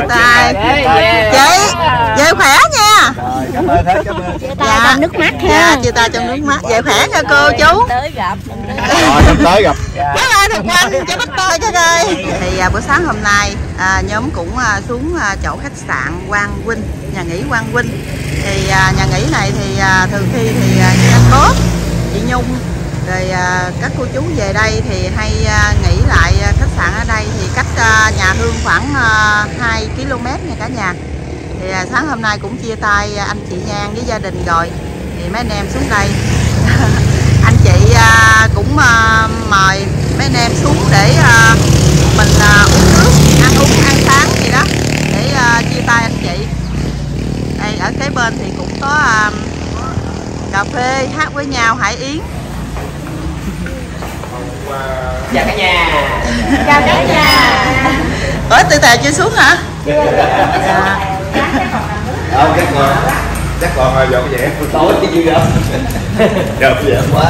chia tay. chị về khỏe nha. Rồi, cảm ơn hết, cảm ơn. dạ trong nước mắt ha. chia tay trong nước mắt. Về khỏe nha cô chú. tới gặp. Rồi, năm tới gặp. Bye bye thật quanh cho bắt tôi cái coi. thì à, buổi sáng hôm nay à, nhóm cũng à, xuống à, chỗ khách sạn Quang Vinh nhà nghỉ Quang Vinh. Thì à, nhà nghỉ này thì à, thường khi thì à, như anh Bốp chị Nhung rồi à, các cô chú về đây thì hay à, nghỉ lại à, khách sạn ở đây thì cách nhà Hương khoảng 2 km nha cả nhà. Thì sáng hôm nay cũng chia tay anh chị Nhan với gia đình rồi. Thì mấy anh em xuống đây. Anh chị cũng mời mấy anh em xuống để mình uống nước, ăn uống ăn sáng gì đó để chia tay anh chị. Đây, ở cái bên thì cũng có cà phê hát với nhau, hải yến chào cả nhà chào cả nhà ủa từ tèo chưa xuống hả dạ. Không, chắc còn, chắc còn rồi dọn dẹp. tối thì chưa đâu Dọn dẹp quá.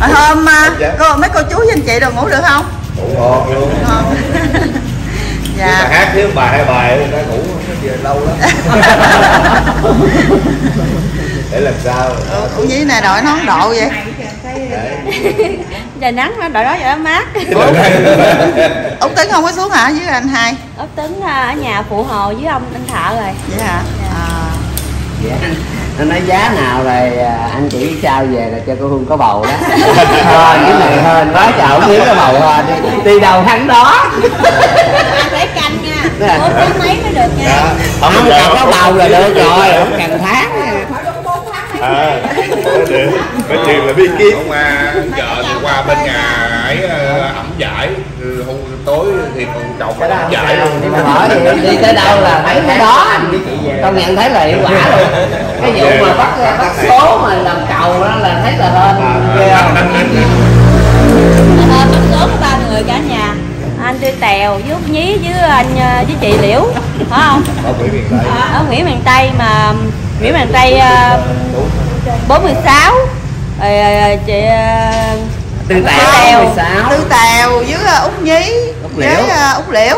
Ở hôm à, cô mấy cô chú với anh chị đồ ngủ được không Ngủ ngon luôn. ngon dạ hát thiếu bài hai bài nó ngủ về lâu lắm. Để làm sao? Ừ, cũng như này đội nón độ vậy trời nắng nó đợi đó giờ nó mát. Út tấn không có xuống hả? Với anh hai. Ốc tính à, ở nhà phụ hồ với ông anh thợ rồi. Vậy hả? À, dạ nó nói giá nào rồi à, anh chỉ sao về là cho cô hương có bầu đó. Thôi cái này hơn nói chào không có bầu à, đi, đi đầu tháng đó. Anh phải canh nha. Bốn tháng mấy mới được nha. Dạ. không Không cần có bầu là được rồi không cần tháng. À, để Bên truyền là biết kiếm Hôm qua chợ thì qua bên nhà ấy ẩm giải hôm tối thì còn chồng cái ẩm giải luôn nhưng thì đi tới đâu là thấy cái đó công nhận thấy là hiệu quả luôn cái vụ mà bắt bắt số mà làm cầu đó là thấy là hơn ghê bắt số có ba người cả nhà anh Tư Tèo với Út Nhí với anh với chị Liễu phải không Ở Nguyễn miền Tây. ở Nguyễn Miền Tây mà Nguyễn Miền Tây uh, 46 rồi ờ, chị ờ, tư tèo. Tèo. 16 tư tèo với à, út nhí. Với Liễu. à, út liễu.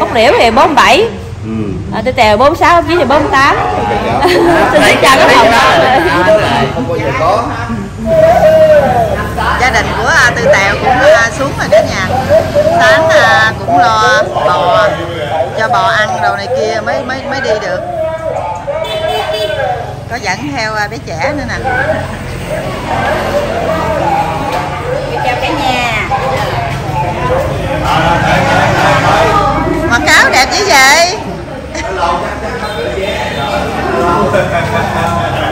Út Liễu. Thì 47 ừ. à, Tư Tèo 46 Út Nhí thì 48 Xin chào các bạn Không? bao giờ có. gia đình của à, tư tèo cũng xuống rồi cả nhà. Sáng cũng lo bò cho bò ăn đồ này kia mới mới mới đi được có dẫn theo à, bé trẻ nữa nè. Chào cả nhà. Quảng cáo đẹp như vậy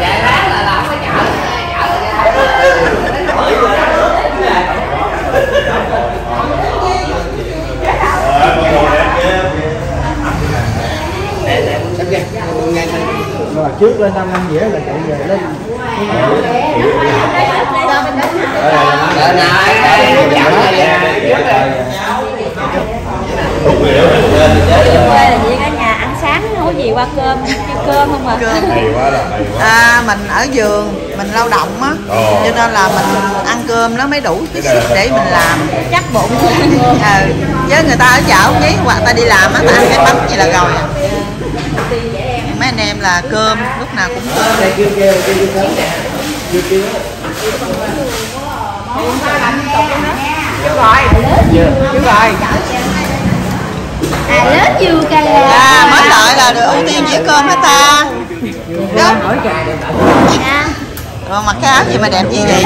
Dạ đó là làm cái chợ rồi trước lên năm năm dĩa là chạy về lên Ờ, quê là gì cả nhà ăn sáng có gì qua cơm chỉ cơm không à cơm Hay quá là hay quá. à, mình ở giường mình lao động á Ồ. cho nên là mình ăn cơm nó mới đủ cái sức để mình làm chắc bụng à, với người ta ở chợ không giấy hoặc ta đi làm á ta ăn cái bánh gì là rồi à. anh em là cơm lúc nào cũng cơm. À lớp chưa ca à mới đợi là được ưu tiên dĩa cơm hết ta? Đúng rồi mặc cái áo gì mà đẹp gì vậy?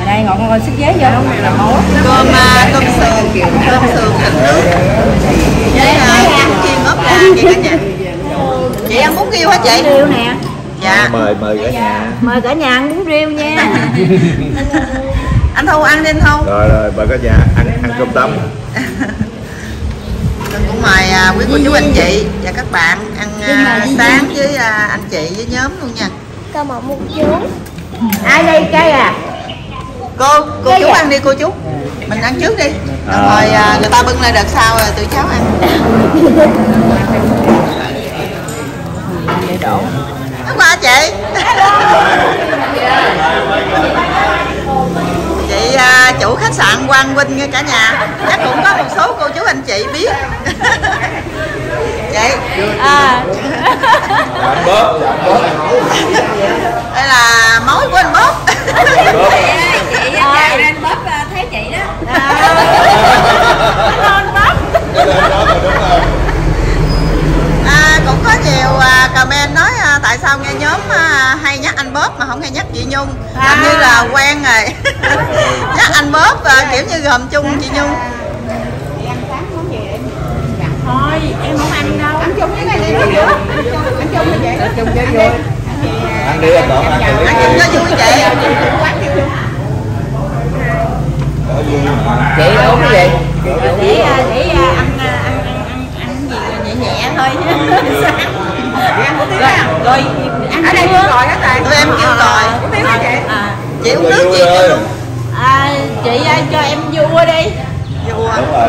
Ở đây ngọn con xích giấy vô. Là máu cơm à, cơm sườn cơm sườn thịt nước. Với à, bún chiên ốp la kia cả nhà chị ăn bún riêu hả chị? Riêu nè. Dạ. Mời mời cả nhà. mời cả nhà ăn bún riêu nha. Anh thu ăn đi anh thu. Rồi rồi mời cả nhà ăn ăn cơm tấm. Mình cũng mời à, quý cô chú anh chị và các bạn ăn à, sáng với à, anh chị với nhóm luôn nha. Có một một chú. Ai đây cây à? Cô cô chú ăn đi cô chú. Mình ăn trước đi. Rồi À. à, người ta bưng lên đợt sau rồi tụi cháu ăn Đúng qua chị. Chị à, chủ khách sạn Quang Vinh nha cả nhà. Chắc cũng có một số cô chú anh chị biết. Vậy à. Đây là mối của anh bóp chị chào anh bóp ăn đi anh bóp ăn thì chung cho vui chị chị uống cái gì à, à, ăn à, ăn ăn gì nhẹ nhẹ thôi ăn à rồi ăn ở đây chưa? kêu còi đó tài tụi em kêu hả chị à, chị uống nước chị ơi. à, chị à, cho em vua đi vua đúng rồi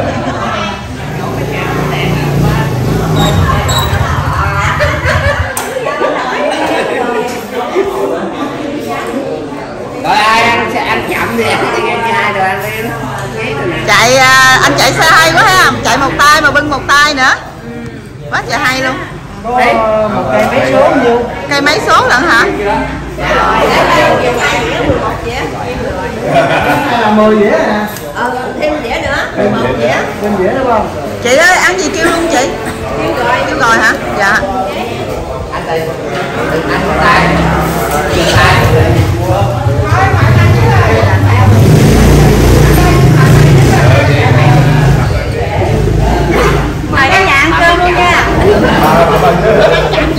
rồi ai ăn ăn chậm đi. Ăn đi. Ăn rồi ăn đi. Chạy à, anh chạy xe hay quá ha. Chạy một tay mà bưng một tay nữa. Quá trời hay luôn. Có một cây mấy số nhiêu? Cây mấy số lận hả? Là mười dĩa à? Thêm dĩa nữa. Thêm dĩa. đúng không? Chị ơi ăn gì kêu luôn chị? Kêu rồi. Hả? Dạ. Anh đây. Anh tay tay mời luôn nha chạm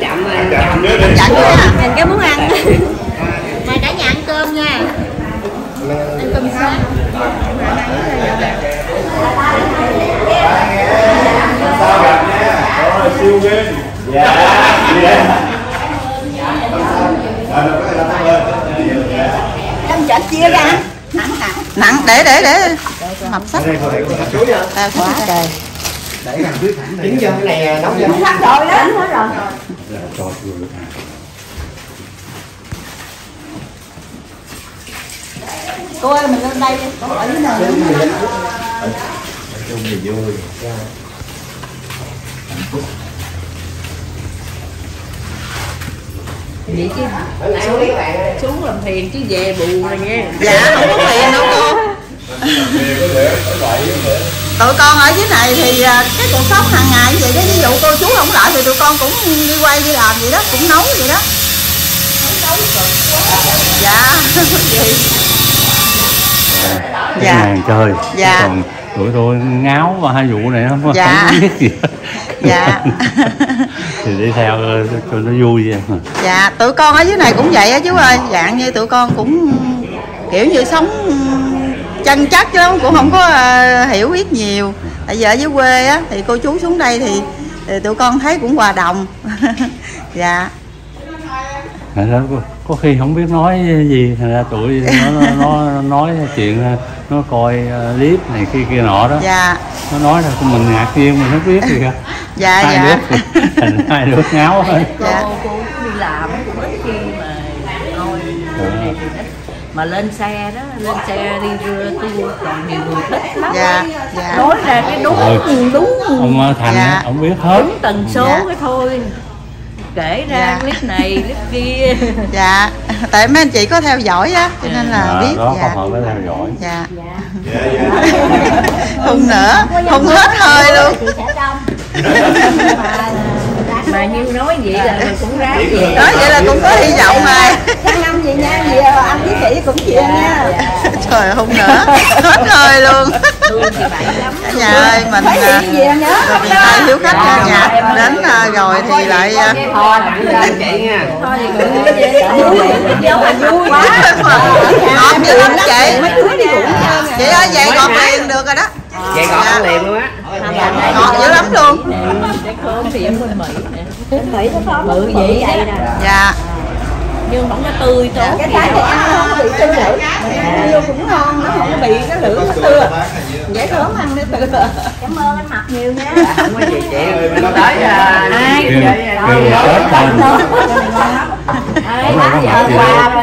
chạm nhìn cái muốn ăn. Nha. Sao? Rồi siêu game dạ dạ. À, đâu có gì đâu lên. Em chở chia ra. Nặng nặng nặng để để để. Mập sách tao quá trời. Giờ cái này nấu giờ sắp rồi đó. Rồi. Cô ơi mình lên đây cô ở dưới này. Chung thì vui vậy chứ xuống làm phiền chứ về bù rồi nha dạ không có tiền đâu cô. Tụi con ở dưới này thì à, cái cuộc sống hàng ngày vậy đó ví dụ cô chú không lại thì tụi con cũng đi quay đi làm vậy đó cũng nấu vậy đó. Dạ. Vậy dạ. Hàng chơi Dạ. còn tụi tôi ngáo vào hai vụ này không, Dạ. không biết gì. Dạ. thì đi theo ờ, cho nó vui vậy. Mà dạ tụi con ở dưới này cũng vậy á chú ơi. Dạng như tụi con cũng kiểu như sống chân chất chứ lắm cũng không có ờ, hiểu biết nhiều. Tại giờ ở dưới quê á thì cô chú xuống đây thì, thì tụi con thấy cũng hòa đồng. Dạ. Có, có khi không biết nói gì thành ra tụi nó, nó, nó nói chuyện ờ, nó coi clip này kia kia nọ đó. Dạ. Nó nói ra mình ngạc nhiên mình không biết gì cả dạ hai dạ. đứa. Thành hai đứa ngáo hết dạ. cô đi làm cũng ít khi mà thôi này thì ít. Mà lên xe đó lên xe đi tour còn nhiều người thích lắm. Dạ dạ. Nói ra cái đúng Ừ. đúng. Ông ờ, thành Dạ. ông biết hết. Đúng tần số Dạ. cái thôi kể ra Dạ. clip này clip kia. Dạ. Tại mấy anh chị có theo dõi á cho nên là À, biết. đó dạ. có họ mới theo dõi. Dạ. Dạ dạ hùng nữa hùng hết hơi luôn. Mà như nói vậy là mình cũng ráng gì nói vậy là cũng có hy vọng mà gì nha gì anh với chị cũng chịu nha trời hùng nữa hết hơi luôn thương thì bạn lắm cả nhà ơi mình à, nhớ vì hai hiếu khách cả nhà đến à, rồi thì lại à, thôi đặng cho anh chị nha thôi thì cũng vui quá ngọt dữ lắm chị mấy đứa đi cũng nhau chị ơi về ngọt liền được rồi đó vậy còn ăn liền luôn á ngọt dữ lắm luôn cái khóm thì em bên Mỹ nè bên Mỹ có khóm bự vậy vậy nè dạ nhưng không có tươi tốt cái trái thì ăn. không có bị tươi lưỡi vô cũng ngon nó không có bị cái lưỡi nó tưa dễ khóm ăn nó tưa cảm ơn anh mặc nhiều nha. Không có gì chị. Mình tới à, ai kêu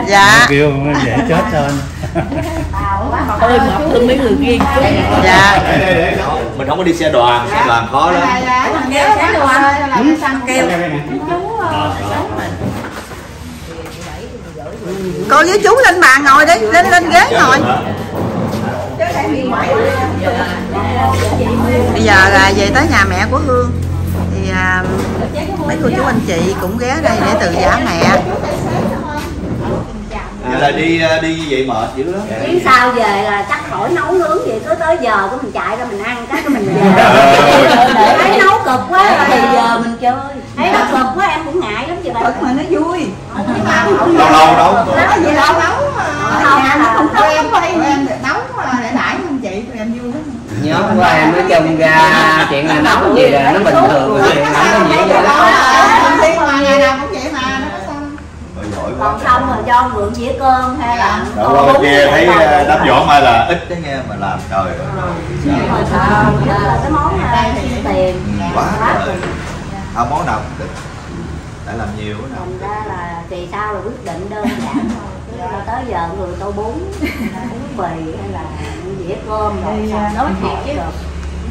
Dạ. kêu nó dễ chết hơn ơi mà thương mấy người chút dạ. Mình không có đi xe đoàn xe đoàn khó lắm. Kéo đâu anh kêu cô với chú lên bàn ngồi đi lên lên ghế ngồi. Bây giờ là về tới nhà mẹ của hương. Thì à, mấy cô chú anh chị cũng ghé đây để từ giả mẹ. Vậy là đi ờ, đi như vậy mệt dữ lắm. Chuyến sau về là chắc khỏi nấu nướng vậy cứ tới giờ của mình chạy ra mình ăn cái cái mình về. Thấy nấu cực quá rồi thì giờ mình chơi thấy nó cực quá em cũng ngại lắm bạn cực mà nó vui. Lâu lâu nấu đó gì đâu? Nấu nhà nó không nấu em em nấu để đãi anh chị tụi em vui lắm. Nhóm của em nói chung ra chuyện là nấu gì là nó bình thường rồi chuyện không có gì vậy? đó Thì mà ngày nào cũng vậy mà nó quá còn xong rồi cho mượn dĩa cơm hay là Đó, qua bên kia thấy đám võ mai là ít đấy nghe mà làm trời ơi. Rồi sao đó là cái món này xin tiền. Ừ, quá không món nào cũng được đã làm nhiều quá nào thành ra là thì sao là quyết định đơn giản thôi Chứ là tới giờ người tô bún bún bì hay là dĩa cơm rồi Thì, à, nói thiệt thiệt chứ. Chứ.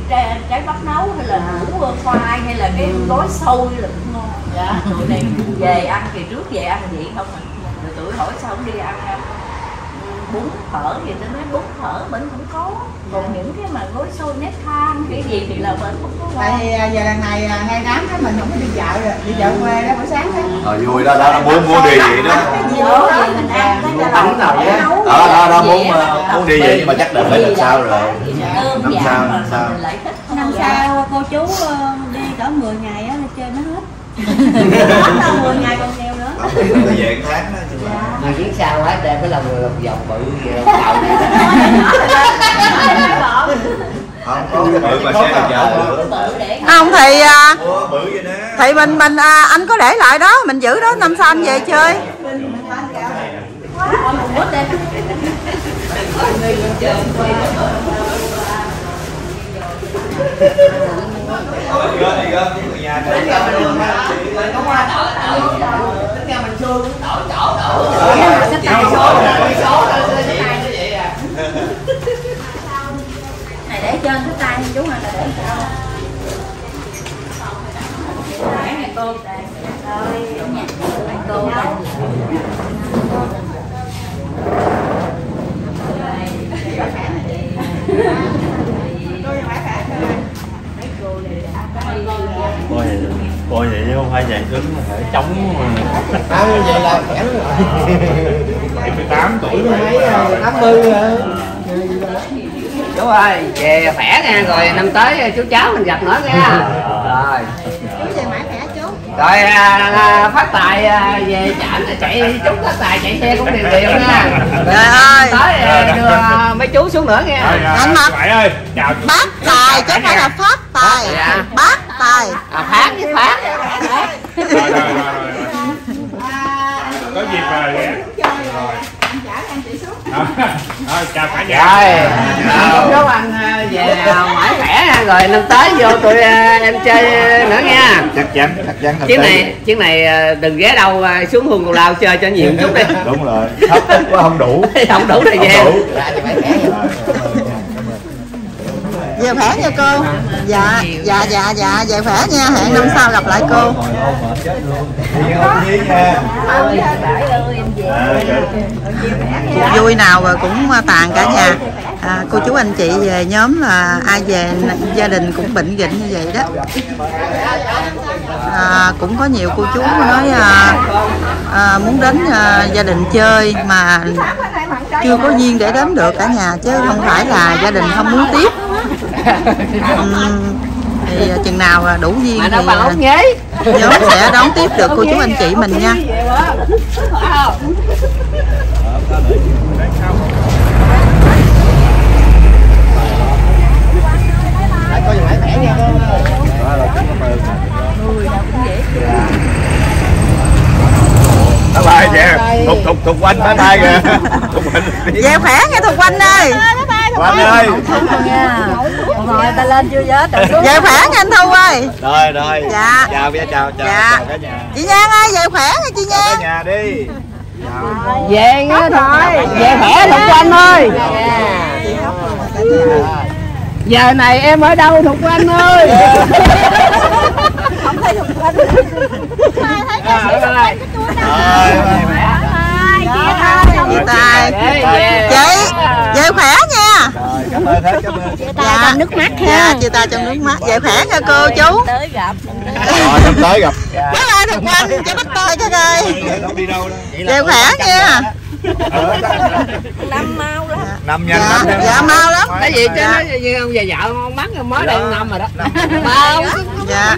trái, trái bắp nấu hay là củ khoai hay là cái gói xôi là cũng ngon. Dạ. Tụi này về ăn kỳ trước về ăn vậy không à? Rồi tụi hỏi sao không đi ăn à, bún phở thì tôi nói bún phở bên cũng có. Còn những cái mà gói xôi nếp than cái gì thì là bên không có. Tại ngon vì à, giờ lần này à, ngay đám cái mình không có đi chợ rồi đi chợ quê đó buổi sáng đó. Ờ vui đó đó muốn muốn đi vậy đó. mình ăn cái bánh nào vậy? đó đó đó muốn Dĩa ờ, muốn đi vậy nhưng mà chắc đợi phải lần sau rồi. Cơm năm dạ. sau, năm sau. mình năm dạ. sau cô chú ờ, đi cỡ 10 ngày á chơi nó hết. Hết đâu 10 ngày còn nhiều nữa. Về tháng đó mà. mà chuyến sau hết đem cái lòng người lòng vòng bự gì đầu không có cái bự mà xe là để không thì à, thì mình mình à, anh có để lại đó mình giữ đó năm sau anh về chơi đi gom đi gom với người nhà tới cứng mà phải chống mà ăn vậy là khỏe rồi. 78 tuổi mấy tám mươi chú ơi về khỏe nha rồi năm tới chú cháu mình gặp nữa nha. Rồi. Về mãi khỏe chú. Rồi à, à, phát tài à, về chợ chạy chú phát tài chạy xe cũng đều đều nha. Trời ơi. Tới à, đưa mấy chú xuống nữa nha. Anh chú. Bác tài chứ không phải là phát tài. Dạ. bác tài. À, phát với phát rồi rồi rồi rồi có dịp rồi ghé? rồi. Rồi, chào cả nhà. Rồi. Chúc anh à, về mãi khỏe. Rồi năm tới vô tụi à, em chơi nữa nha. Chắc chắn chắc chắn chuyến này chuyến này à, đừng ghé đâu xuống hương cù lao chơi cho nhiều chút đi. Đúng rồi. Quá không đủ. Không đủ thời gian đủ về khỏe nha cô. Dạ dạ dạ dạ về khỏe nha. Hẹn năm sau gặp lại cô. Vui nào rồi cũng à, tàn cả nhà. À, cô chú anh chị về nhóm là ai về gia đình cũng bệnh vịnh như vậy đó. À, cũng có nhiều cô chú nói à, à, muốn đến à, gia đình chơi mà chưa có duyên để đến được cả nhà chứ không phải là gia đình không muốn tiếp. Thì chừng nào đủ duyên mà thì nhế nhóm sẽ đón tiếp được cô chú anh chị mình nha. bye bye nha. Thục thục thục quanh bye bye kìa. Thục quanh. Về khỏe nha thục quanh ơi. Quanh ơi rồi ta lên chưa nhớ tự về khỏe nha anh thu ơi. Rồi rồi. Dạ. chào bé chào chào Dạ. chào cả nhà. Chị nhan ơi về khỏe nha chị chào cả nhan. nhà đi. Về nghe thôi về khỏe thục anh ơi. Giờ này em ở đâu thục anh ơi? Không thấy thục anh. Chị tài chị về khỏe nha cảm ơn hết cảm ơn. Dạ. nước mắt dạ chị tài trong nước mắt. Về khỏe nha cô chú. Tới gặp. Rồi năm tới gặp. Bye bye thục anh cho bắt tay không đi đâu đâu về khỏe nha. năm mau lắm. Năm nhanh dạ nhanh dạ mau lắm. Cái gì chứ Dạ. nó như ông già vợ con mắt mới đang năm rồi đó. Bao dạ.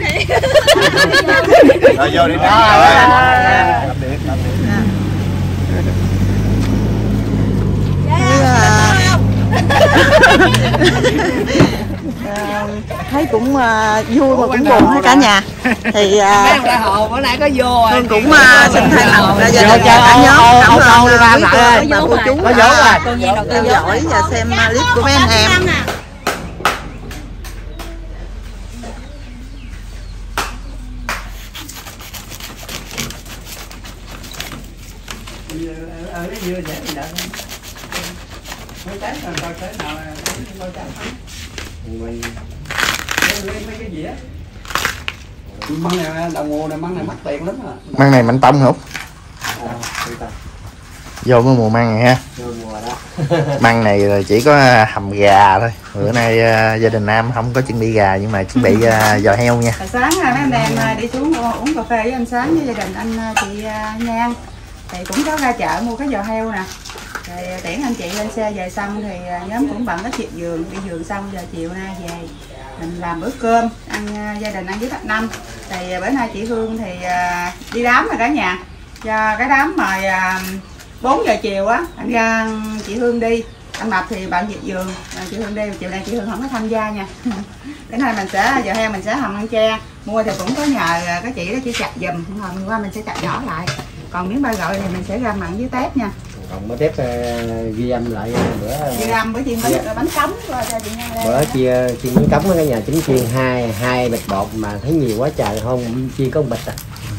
rồi vô đi. Nè rồi Tạm biệt, tạm biệt. À, thấy cũng à, vui mà cũng buồn hết cả nhà. Thì mấy ông ra hồ bữa nay có vô rồi. Hương cũng à, xin thay mặt ra gia đình cả nhóm cảm ơn quý ra cô bà ơi. cô chú. Có dấu à, rồi. theo dõi và xem clip của mấy anh em măng này đầu mùa này măng này mắc tiền lắm à. Măng này mạnh tông không? Vô cái mùa măng này ha. Măng này là chỉ có hầm gà thôi. Bữa nay à, gia đình nam không có chuẩn bị gà nhưng mà chuẩn bị à, giò heo nha. Hồi sáng à, mấy anh em à, đi xuống uống cà phê với anh sáng với gia đình anh à, chị à, Nhan. Thì cũng có ra chợ mua cái giò heo nè. Rồi à, tiễn anh chị lên xe về xong thì à, nhóm cũng bận cái chuyện giường đi giường xong giờ chiều nay về mình làm bữa cơm ăn à, gia đình ăn với bác năm. Thì à, bữa nay chị Hương thì à, đi đám rồi cả nhà. Do cái đám mà à, 4 giờ chiều á anh ra chị Hương đi. Anh Mập thì bạn dịp giường chị Hương đi chiều nay chị Hương không có tham gia nha. Cái này mình sẽ giờ heo mình sẽ hầm ăn tre. Mua thì cũng có nhờ cái chị đó chỉ chặt giùm. Hôm qua mình sẽ chặt nhỏ lại. Còn miếng ba gọi thì mình sẽ ra mặn với tép nha còn mới tép uh, ghi âm lại bữa chị làm bữa chiên bánh, bánh cống cho chị bữa chia chiên miếng cống ở cái nhà chính chiên hai hai bịch bột mà thấy nhiều quá trời không chiên có một bịch à.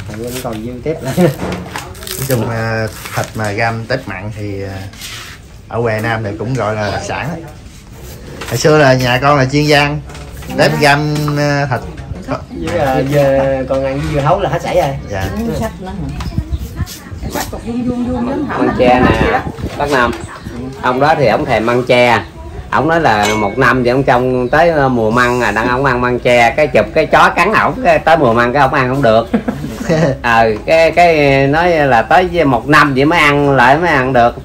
Còn vẫn còn dư tép lại. Nói chung à, thịt mà gam tép mặn thì à, ở quê nam này cũng gọi là đặc sản. Á. hồi xưa là nhà con là chuyên gian tép gam à, thịt. Với uh, còn ăn với dưa hấu là hết sảy rồi. Dạ bắt cục vuông vuông vuông giống hảo măng tre nè bác nam. Ông đó thì ông thèm măng tre. Ông nói là một năm thì ông trông tới mùa măng à đang ông ăn măng tre cái chụp cái chó cắn ổng cái tới mùa măng cái ông ăn không được. Ờ cái cái nói là tới một năm vậy mới ăn lại mới ăn được.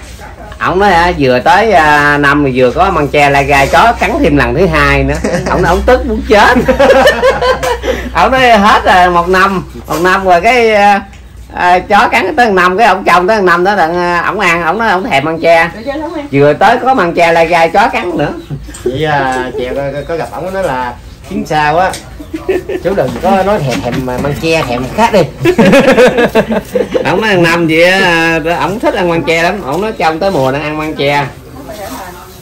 Ổng nói hả, vừa tới à, năm thì vừa có măng tre lai gai chó cắn thêm lần thứ hai nữa. Ổng ổng tức muốn chết. Ổng nói hết rồi một năm. Một năm rồi cái à, chó cắn tới năm cái ổng chồng tới năm đó là ổng ăn ổng nói ổng thèm măng tre chơi không em. Vừa tới có măng tre lai gai chó cắn nữa. Vậy à, chị có, có gặp ổng nói là chuyến sau á chú đừng có nói thèm thèm mà măng tre thèm khác đi. Ổng nói năm vậy á, ổng thích ăn măng tre lắm. Ổng nói trong tới mùa đang ăn măng tre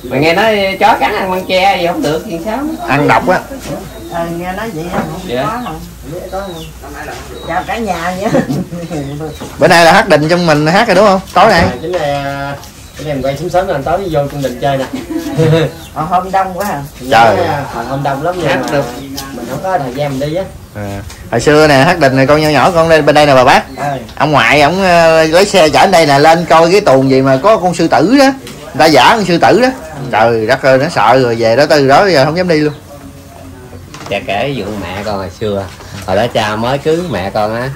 mà nghe nói chó cắn ăn măng tre gì không được gì sao? Ăn độc á. Ờ nghe nói vậy á Dạ. có không không chào cả nhà nhé bữa nay là hát định trong mình hát rồi đúng không? Tối nay. Chính là cái em quay sớm sớm là tối vô trong đình chơi nè. Ờ, hôm đông quá à. Trời. còn hôm đông lắm Hát mà được. mình không có thời gian mình đi á. À. hồi xưa nè hát định này con nhỏ nhỏ con lên bên đây nè bà bác. Ông ngoại ổng ờ, lấy xe chở đây nè lên coi cái tuồng gì mà có con sư tử đó người ta giả con sư tử đó. Trời đất ơi nó sợ rồi về đó từ đó giờ không dám đi luôn. Cha kể vụ mẹ con hồi xưa hồi đó cha mới cưới mẹ con á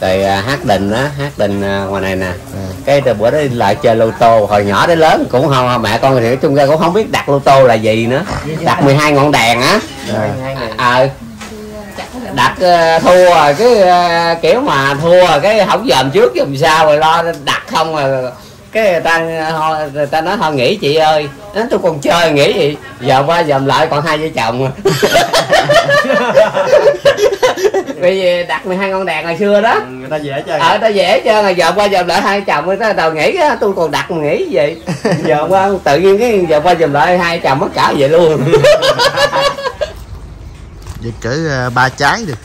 rồi à, hát đình á hát đình à, ngoài này nè. Cái từ bữa đó đi lại chơi lô tô hồi nhỏ đến lớn cũng không mẹ con thì nói chung ra cũng không biết đặt lô tô là gì nữa. Đặt 12 ngọn đèn á. Ờ đặt ờ, thua rồi cái ờ, kiểu mà thua rồi cái không dòm trước dòm sau rồi lo đặt không rồi cái người ta thôi người ta nói thôi nghỉ chị ơi. Nói tôi còn chơi nghỉ gì? Giờ qua dòm lại còn hai vợ chồng. À. vì đặt 12 con đèn hồi xưa đó. Người ta dễ chơi ở ta dễ chơi rồi giờ qua dòm lại hai chồng người ta đầu nghỉ á, tôi còn đặt mà nghỉ gì giờ qua tự nhiên cái giờ qua dòm lại hai chồng mất cả vậy luôn. Giật cỡ ờ, ba trái được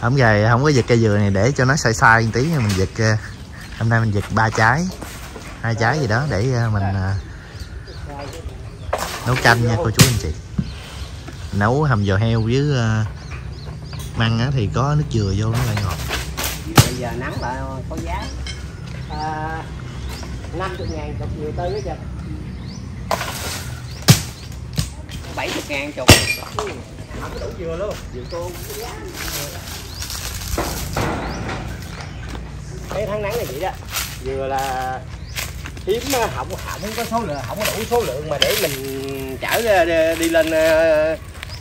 hôm ngày không có giật cây dừa này để cho nó sai sai một tí mình giật ờ, hôm nay mình giật ba trái hai trái gì đó để ờ, mình ờ, nấu canh nha cô chú anh chị. Nấu hầm giò heo với ờ, măng á thì có nước dừa vô nó lại ngọt. Bây giờ nắng lại có giá. À, 50 ngàn chục nhiều tư đó chưa 70 ngàn chục. Không có đủ dừa luôn. Dừa cô cái tháng nắng này vậy đó. Vừa là hiếm á, không không có số lượng không có đủ số lượng mà để mình chở đi, đi lên ờ,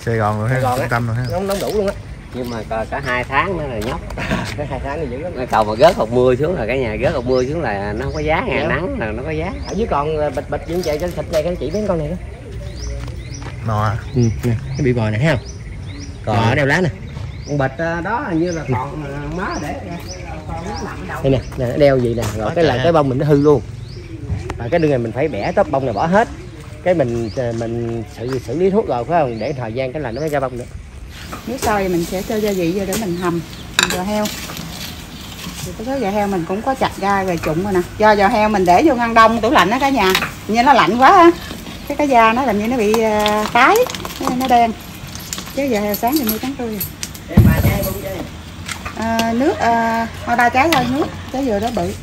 Sài Gòn rồi ha Sài Gòn trung tâm rồi ha. Nó không đủ luôn á. Nhưng mà cả, cả hai tháng nữa là nhóc. Cái hai tháng này dữ lắm. Cầu mà gớt hột mưa xuống là cả nhà gớt hột mưa xuống là nó không có giá ngày Dạ. nắng là nó có giá. Ở dưới còn bịch bịch những chạy trên thịt này các chị mấy con này đó. Nò ừ, nè cái bị bò này thấy không? Còn ở đeo lá nè con bịch ờ, đó hình như là còn ờ, má để đây nè, nè nó đeo gì nè. Rồi cái là cái bông mình nó hư luôn. Và cái đường này mình phải bẻ tóc bông này bỏ hết. Cái mình ờ, mình xử xử lý thuốc rồi phải không? Để thời gian cái là nó mới ra bông nữa nước sôi thì mình sẽ cho gia vị vô để mình hầm. Hầm giò heo. Thì cái số giò heo mình cũng có chặt ra rồi trụng rồi nè. Do giò heo mình để vô ngăn đông tủ lạnh đó cả nhà. Như nó lạnh quá cái cái da nó làm như nó bị tái. Nó- đen. Chứ giò heo sáng thì nuôi trắng tươi. rồi. À, nước à, hoa ba trái thôi nước trái dừa đó bự.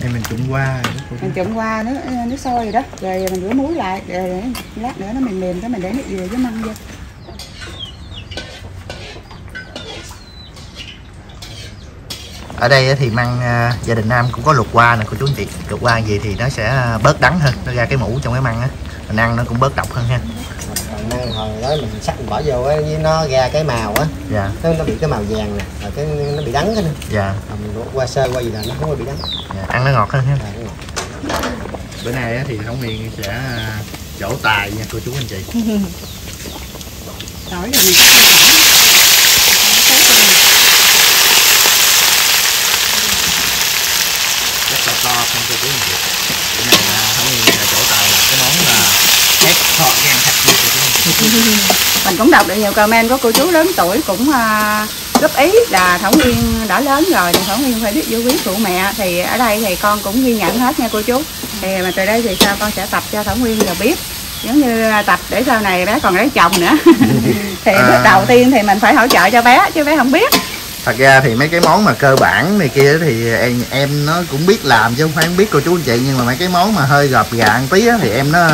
Đây mình trụng qua. Rồi mình trụng qua nước ờ, nước sôi rồi đó. Rồi mình rửa muối lại rồi lát nữa nó mềm mềm cái mình để nước dừa với măng vô. Ở đây thì măng à, gia đình Nam cũng có luộc qua nè cô chú anh chị. Luộc qua gì thì nó sẽ à, bớt đắng hơn nó ra cái mũ trong cái măng á mình ăn nó cũng bớt độc hơn ha. Còn năng hồi đó mình sắc mình bỏ vô á với nó ra cái màu á. Dạ. Nó, nó bị cái màu vàng nè rồi cái nó bị đắng cái nè dạ, Rồi mình qua sơ qua gì là nó không có bị đắng. Dạ. ăn nó ngọt hơn ha. Nó ngọt. bữa nay á thì thống miên sẽ à, trổ tài nha cô chú anh chị. Tỏi rồi mình cắt ra nhỏ rất là to không cô chú anh chị bữa nay là thống miên à, trổ tài là cái món là ép thọ gan thạch nha cô chú anh chị mình cũng đọc được nhiều comment của cô chú lớn tuổi cũng à, góp ý là Thảo Nguyên đã lớn rồi thì Thảo Nguyên phải biết giữ quý phụ mẹ. Thì ở đây thì con cũng ghi nhận hết nha cô chú. Thì mà từ đây thì sao con sẽ tập cho Thảo Nguyên là biết. Giống như là tập để sau này bé còn lấy chồng nữa. Thì À. bước đầu tiên thì mình phải hỗ trợ cho bé chứ bé không biết. Thật ra thì mấy cái món mà cơ bản này kia thì em, em nó cũng biết làm chứ không phải không biết cô chú anh chị. Nhưng mà mấy cái món mà hơi gọp gạn tí á, thì em nó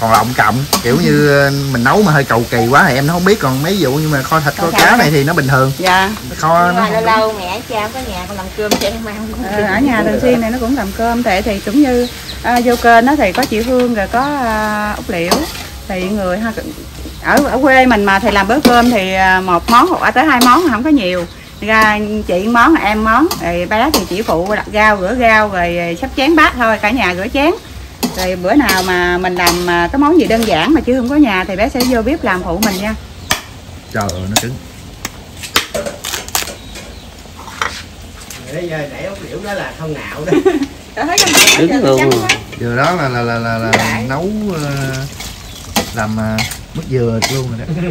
còn lọng cộng kiểu như mình nấu mà hơi cầu kỳ quá thì em nó không biết còn mấy vụ như mà kho thịt kho cá này thì nó bình thường. Dạ. Kho nó lâu lâu mẹ cha có nhà con làm cơm cho em ăn Ờ, ở nhà thường xuyên này nó cũng làm cơm thế thì cũng như à, vô kênh nó thì có chị Hương rồi có à, ốc liễu. Thì người ha ở ở quê mình mà thì làm bữa cơm thì à, một món hoặc tới hai món không có nhiều. Ra chị món em món rồi bé thì chỉ phụ đặt rau rửa rau rồi à, sắp chén bát thôi cả nhà rửa chén rồi bữa nào mà mình làm à, cái món gì đơn giản mà chứ không có nhà thì bé sẽ vô bếp làm phụ mình nha. Trời ơi nó cứng. Để giờ để ốc liễu đó là không nạo đó. Món luôn. giờ đó là là là là, là nấu ờ, làm ờ, mứt dừa luôn rồi đó.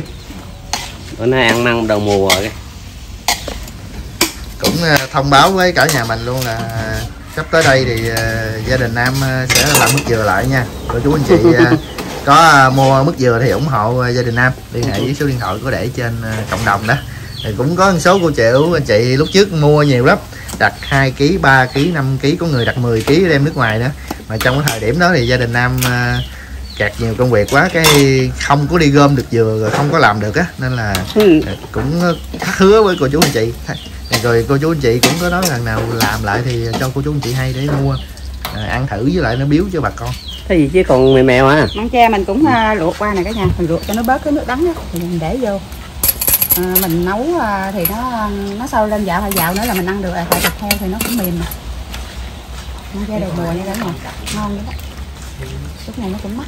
Bữa nay ăn măng đầu mùa rồi. Cũng ờ, thông báo với cả nhà mình luôn là sắp tới đây thì ờ, gia đình Nam ờ, sẽ làm mứt dừa lại nha. Cô chú anh chị ờ, có ờ, mua mứt dừa thì ủng hộ gia đình Nam. Liên hệ với số điện thoại có để trên cộng đồng đó. Thì cũng có một số cô triệu anh chị lúc trước mua nhiều lắm. Đặt 2 kg 3 kg 5 kg có người đặt 10 kg đem nước ngoài nữa. Mà trong cái thời điểm đó thì gia đình Nam kẹt nhiều công việc quá cái không có đi gom được dừa rồi không có làm được á. Nên là cũng thất hứa với cô chú anh chị rồi cô chú anh chị cũng có nói lần nào làm lại thì cho cô chú anh chị hay để mua. À, ăn thử với lại nó biếu cho bà con. Cái gì chứ? Còn mèo mèo à măng tre mình cũng à, luộc qua này cả nhà. Mình luộc cho nó bớt cái nước đắng đó thì mình để vô. À, mình nấu à, thì nó nó sâu lên dạo hay dạo nữa là mình ăn được. Rồi tại thịt heo thì nó cũng mềm mà măng tre đầu mùa như thế này ngon đó. Lúc này nó cũng mắc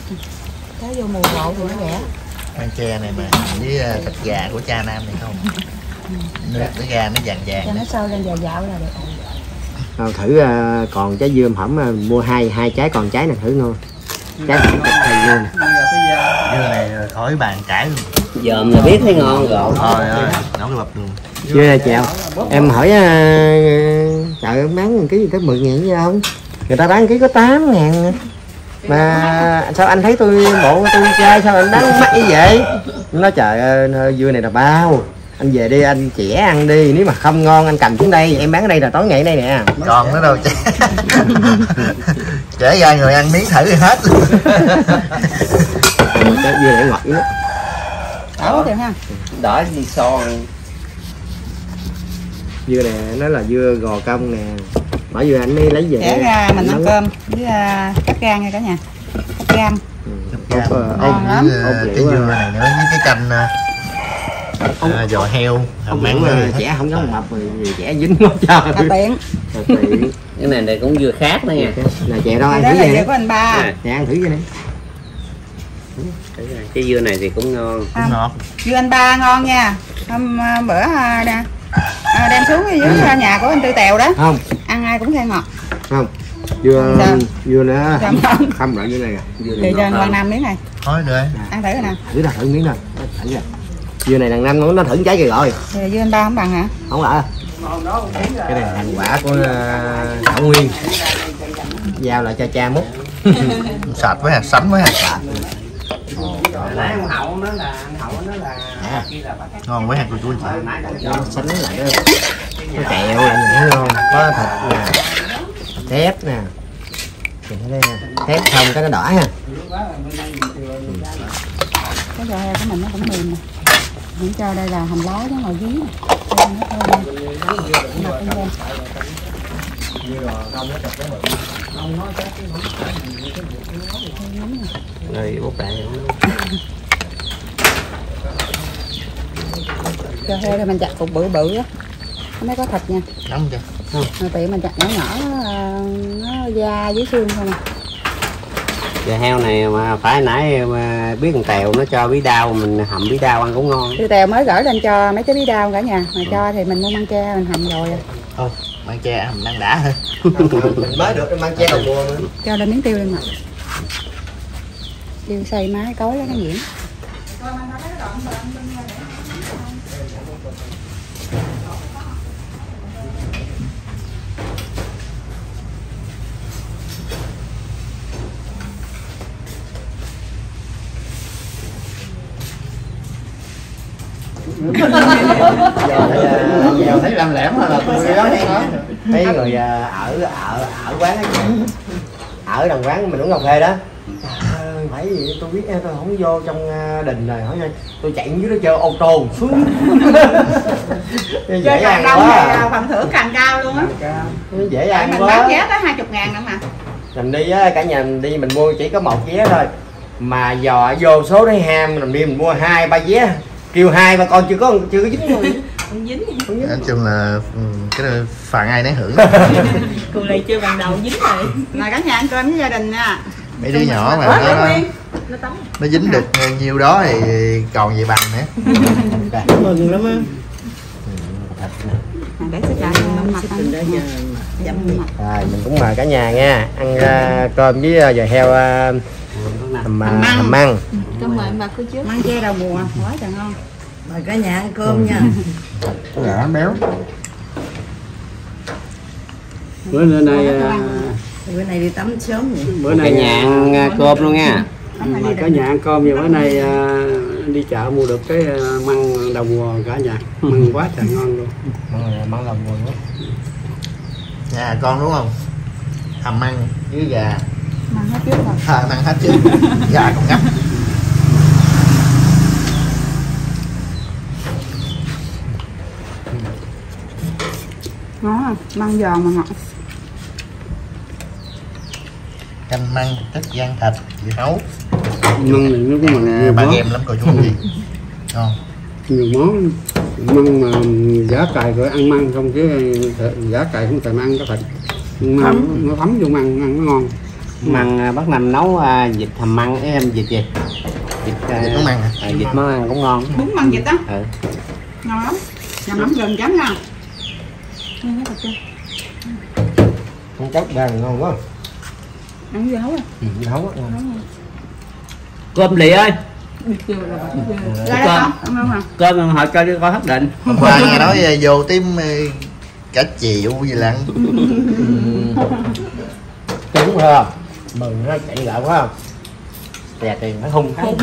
cái vô mùa bộ thì nó rẻ. Ăn tre này mà với à, thịt gà của cha nam này không nước cái gà nó vàng vàng cho nó sâu lên dạo dạo là được. Ờ, thử à, còn trái dưa hẩm à, mua hai hai trái còn trái này thử ngon. Trái thịt thì luôn. Dưa này khỏi bàn cãi luôn. Dòm là biết thấy ngon rồi. Trời ơi nấu cái bập luôn. Dưa này chèo em hỏi uh, chợ em bán ký gì tới 10 ngàn chứ không người ta bán ký có 8 ngàn mà sao anh thấy tôi bộ tôi chơi sao anh bán mắc như vậy? Nó trời ơi dưa này là bao anh về đi anh chẻ ăn đi. Nếu mà không ngon anh cầm xuống đây. Em bán ở đây là tối ngày đây nè. Còn nữa đâu trẻ trẻ ra người ăn miếng thử thì hết. Cái dưa này ngọt lắm đỏ thì ha. Đỏ gì son dưa nè nó là dưa gò công nè. Bởi vì anh mới lấy về. Để ra mình ăn cơm với à, cắt gan nha cả nhà. Cắt gan Dạ. ông ngon lắm. cái dưa này nữa với cái canh ờ, ờ, giò heo ông mặn cũng uh, trẻ không giống mập rồi gì trẻ dính cho. Là tiện cái này này cũng dưa khác nữa nha. Là chè đâu ăn đó thử là vậy dưa của anh ba. Nè ăn thử vậy nè cái dưa này thì cũng ngon. Không. ngọt. dưa anh ba ngon nha. Hôm à, bữa à, à, đem xuống dưới à, nhà của anh tư tèo đó. Không. Ăn ai cũng khen ngọt. Không. Dưa Sao? dưa nữa. Không? không lại như này nè dưa thì này cho anh hơn. Nam miếng này. Thôi được. Ăn thử nè. Thử là thử miếng nè thử nè dưa này đằng năm nó nó thử trái kìa rồi. Thì dưa anh ba không bằng hả? Không lạ cái này thành quả của uh, thảo nguyên. Giao lại cho cha múc. Sạch với hạt sánh với hạt sạch. Ăn hậu nó là ăn hậu nó là ngon với hạt của chuối chị sánh lại đó. Có kẹo là nhìn nó ngon có thịt nè thép nè. Nhìn thấy đây nè. Thép không cái nó đỏ ha. Cái giò heo của mình nó cũng mềm nè những cho đây là hành lá nó ngồi nè Cho thơm nè. Nó cũng thơm. rồi bút lại giò heo thì mình chặt cục bự bự á nó mới có thịt nha nóng chưa mà tiện mình chặt nhỏ nhỏ nó da với xương không à giờ heo này mà phải nãy mà biết con tèo nó cho bí đao mình hầm bí đao ăn cũng ngon. Tư tèo mới gửi lên cho mấy cái bí đao cả nhà. Mà cho thì mình mua măng tre mình hầm rồi. Thôi mang che mình đang đã. Thôi mình mới được mang che đầu mùa nữa cho lên miếng tiêu lên mà tiêu xay má cối nó nhuyễn giờ thấy làm lẻm là tôi đó. thấy người à, ở ở ở quán ở đồng quán mình uống cà phê đó. Phải gì? Tôi biết nha, tôi không vô trong à, đình rồi. Hỏi nha tôi chạy dưới đó chơi ô tô. Xuống dễ chơi càng ăn đông quá thì à. à, phần thưởng càng cao luôn á. Dễ ăn mình quá. bán vé tới 20 ngàn nữa mà. Mình đi á cả nhà mình đi mình mua chỉ có một vé thôi. Mà dò vô số đấy ham mình đi mình mua hai ba vé kêu hai ba con chưa có chưa có dính luôn không dính nói chung là ừ, cái này phần ai nấy hưởng. Cô này chưa bằng đầu dính rồi. Mà cả nhà ăn cơm với gia đình nha. Mấy đứa nhỏ mà nó, nó nó dính được nhiêu đó thì còn gì bằng nữa. Mừng lắm á Mà để lại mặt mặt rồi mình cũng mời cả nhà nha. Ăn à, cơm với à, giò heo à, hầm, à, hầm măng. cảm ơn bà cô trước măng che đầu mùa quá trời ngon. Mời cả nhà ăn cơm nha. Dạ béo. Bữa nay à, bữa nay đi tắm sớm vậy bữa cả nay nhà ăn à, cơm luôn nha. Mà cả nhà ăn cơm giờ bữa nay à, đi chợ mua được cái à, măng đầu mùa cả nhà. Măng quá trời ngon luôn. Măng măng lòng nguồn nhà con đúng không? Hầm măng với gà măng hết trước rồi. À, măng hết chứ. Gà còn ngắp ngon măng giòn mà ngọt. Canh măng tức gan thịt gì nấu măng này nó cũng bằng à, nhiều ba món em lắm cô chú chị ngon. Nhiều món. Măng mà giá cài rồi ăn măng không chứ giá cài không thèm ăn cái thịt măng nó thấm vô măng ăn nó ngon măng à, bác năm nấu à, vịt hầm măng ấy em vịt gì? Vịt à, Vịt món măng hả? à, vịt món ăn cũng ngon. Bún măng vịt á? Ừ. ngon lắm. Nhầm lắm gần chấm nha rồi con chóc ra ngon quá. Ăn dưa hấu à? Ừ, nấu á, ngon. cơm lì ơi. Không? cơm hỏi cho đi coi hết định. Hôm qua nghe nói vô tím cả chiều gì lận Đúng không? Mừng nó chạy lại quá không? Tè tiền phải hung cái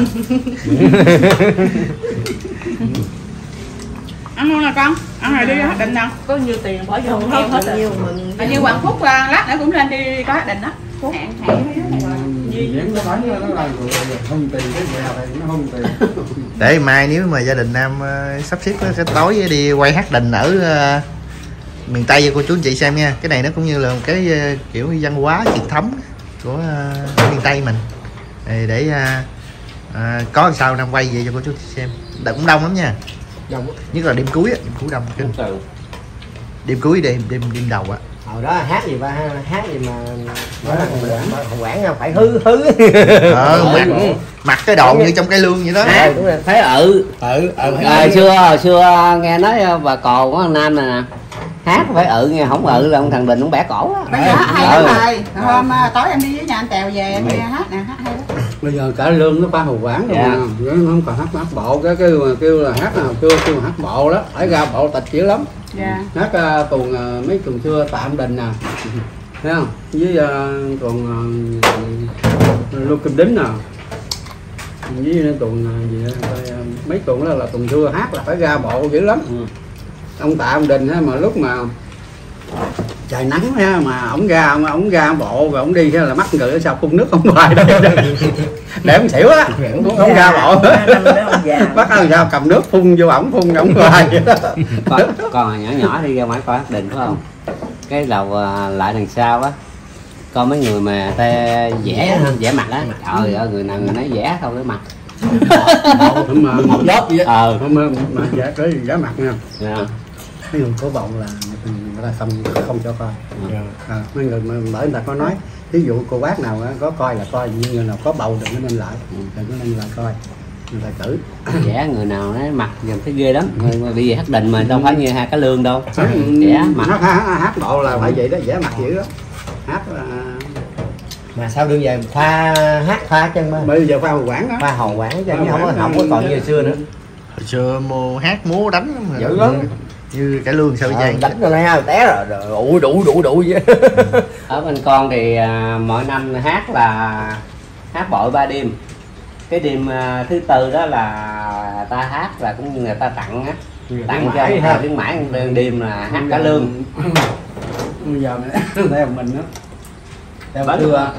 Ăn luôn nè con, ăn rồi đi hết định nào? Có nhiêu tiền bỏ vô? Không hết rồi Hình như Hoàng Phúc à, lát nữa cũng lên đi có hết định đó. Hẹn hẹn Diễn nó nói nó là không tiền cái nhà này nó không tiền. Để mai nếu mà gia đình nam ờ, sắp xếp á, cái tối đi quay hát đình ở ờ, miền tây cho cô chú anh chị xem nha. Cái này nó cũng như là một cái ờ, kiểu văn hóa truyền thống của ờ, miền tây mình. Để ờ, có sao nam quay về cho cô chú xem. Đ- cũng đông lắm nha. Đông nhất là đêm cuối á đêm cuối đông. Kinh đêm cuối đêm đêm đêm đầu á. Hồi đó hát gì ba hát gì mà nói là hồng quản hồng quản đâu phải hứ hứ. Ờ, mặc, mặc cái đòn như trong cây lương vậy đó. Ờ, đúng rồi. Thấy ừ. Ừ ừ hồi xưa hồi xưa nghe nói bà cò của thằng nam này nè hát phải ừ nghe không ừ là ông thằng đình cũng bẻ cổ á Bây giờ hay Ừ. lắm rồi. Hôm à, tối em đi với nhà anh Tèo về em nghe hát nè, hát hay lắm. Bây giờ cả lương nó ba hồ quán rồi Dạ. mà. Nó không còn hát hát bộ cái kêu mà kêu là hát nào kêu kêu hát bộ đó. Phải ra bộ tịch dữ lắm. Dạ. Hát uh, tuồng uh, mấy tuồng xưa tạm đình nè. Thấy không? Với uh, tuồng uh, lưu kim đính nè. Với tuồng uh, gì đó, mấy tuồng đó là tuồng xưa hát là phải ra bộ dữ lắm. Ừ. ông tạ ông đình ha mà lúc mà trời nắng ha mà ổng ra ông, ổng ra bộ và ổng đi là mắc người ở sau phun nước ông hoài đây để ông xỉu á ông, ông ra bộ. bắt làm sao cầm nước phun vô ổng phun ổng đó con, con hồi nhỏ nhỏ đi ra ngoài coi hát đình phải không? Cái đầu à, lại đằng sau á coi mấy người mà ta vẽ vẽ mặt á. Trời ơi người nào người nấy vẽ không cái mặt. Mà một lớp vậy. Á ờ. Không mà, giả cái giả mặt nha. Dạ. Mấy người có bọng là người ta không không cho coi. À, mấy người mà bởi người ta có nói ví dụ cô bác nào có coi là coi nhưng người nào có bầu đừng có nên lại đừng có nên lại coi người ta cử vẽ người nào nó mặt nhìn thấy ghê lắm Mà- mà bây giờ hát đình mà đâu phải như hai cái lương đâu. Ừ, vẽ mặt. hát, hát, hát bộ là phải vậy đó giả mặt dữ đó hát là mà sao đương giờ khoa hát khoa chân mà? Bây giờ khoa hồ quảng đó khoa hòn quảng chứ không có không có còn như xưa nữa. Hồi xưa mô hát múa đánh. Dữ lắm. Như cải lương sao vậy? đánh rồi này té rồi. Rồi ủ đủ đủ đủ vậy. Ở bên con thì à, mỗi năm hát là hát bội ba đêm. Cái đêm à, thứ tư đó là ta hát là cũng như người ta tặng á. Tặng cho ha. ta tiếng mãi đêm, đêm là hát cả lương. bây giờ này theo mình đó theo Bánh.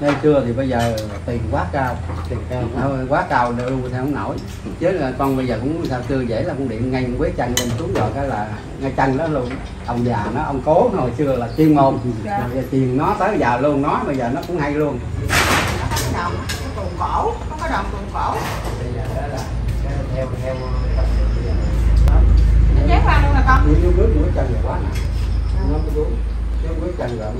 Theo xưa thì bây giờ tiền quá cao tiền cao. Ờ, quá cao đều theo không nổi. Chứ là con bây giờ cũng sao xưa dễ là con điện ngay quế chân lên xuống rồi cái là ngay chân đó luôn. Ông già nó ông cố nó hồi xưa là chuyên môn. Dạ. Giờ tiền nó tới giờ luôn nó bây giờ nó cũng hay luôn. Cái đồng, cái tuồng cổ, có cái đồng tuồng cổ bây giờ đó là theo theo Nó chép ra luôn nè con nếu nước mũi chân rồi quá nè. Nó nếu mũi chân rồi